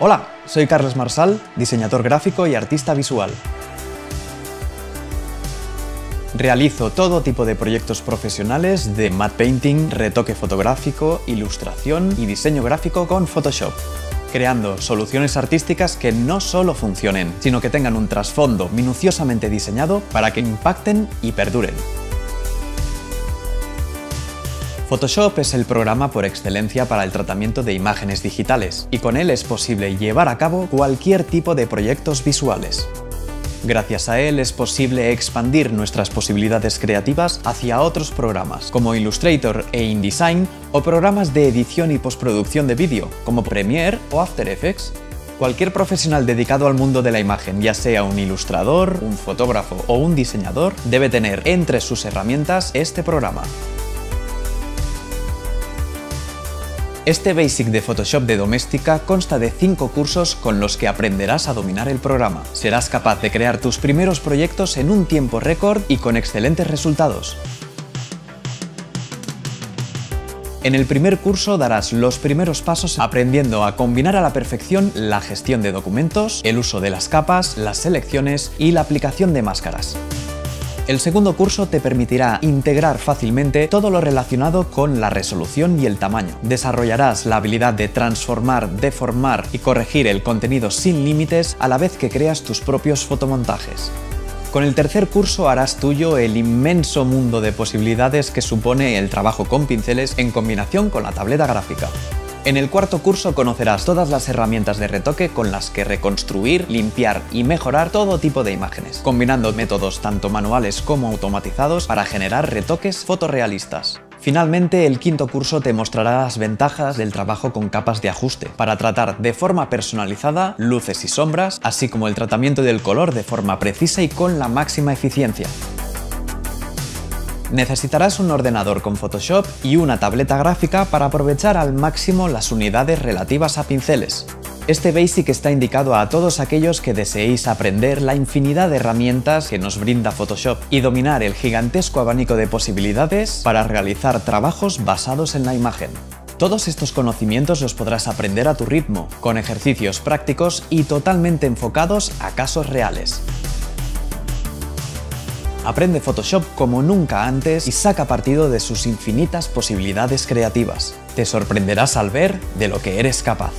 Hola, soy Carlos Marsal, diseñador gráfico y artista visual. Realizo todo tipo de proyectos profesionales de matte painting, retoque fotográfico, ilustración y diseño gráfico con Photoshop, creando soluciones artísticas que no solo funcionen, sino que tengan un trasfondo minuciosamente diseñado para que impacten y perduren. Photoshop es el programa por excelencia para el tratamiento de imágenes digitales y con él es posible llevar a cabo cualquier tipo de proyectos visuales. Gracias a él es posible expandir nuestras posibilidades creativas hacia otros programas como Illustrator e InDesign o programas de edición y postproducción de vídeo como Premiere o After Effects. Cualquier profesional dedicado al mundo de la imagen, ya sea un ilustrador, un fotógrafo o un diseñador, debe tener entre sus herramientas este programa. Este Basic de Photoshop de doméstica consta de 5 cursos con los que aprenderás a dominar el programa. Serás capaz de crear tus primeros proyectos en un tiempo récord y con excelentes resultados. En el primer curso darás los primeros pasos aprendiendo a combinar a la perfección la gestión de documentos, el uso de las capas, las selecciones y la aplicación de máscaras. El segundo curso te permitirá integrar fácilmente todo lo relacionado con la resolución y el tamaño. Desarrollarás la habilidad de transformar, deformar y corregir el contenido sin límites a la vez que creas tus propios fotomontajes. Con el tercer curso harás tuyo el inmenso mundo de posibilidades que supone el trabajo con pinceles en combinación con la tableta gráfica. En el cuarto curso conocerás todas las herramientas de retoque con las que reconstruir, limpiar y mejorar todo tipo de imágenes, combinando métodos tanto manuales como automatizados para generar retoques fotorrealistas. Finalmente, el quinto curso te mostrará las ventajas del trabajo con capas de ajuste, para tratar de forma personalizada luces y sombras, así como el tratamiento del color de forma precisa y con la máxima eficiencia. Necesitarás un ordenador con Photoshop y una tableta gráfica para aprovechar al máximo las unidades relativas a pinceles. Este Basic está indicado a todos aquellos que deseéis aprender la infinidad de herramientas que nos brinda Photoshop y dominar el gigantesco abanico de posibilidades para realizar trabajos basados en la imagen. Todos estos conocimientos los podrás aprender a tu ritmo, con ejercicios prácticos y totalmente enfocados a casos reales. Aprende Photoshop como nunca antes y saca partido de sus infinitas posibilidades creativas. Te sorprenderás al ver de lo que eres capaz.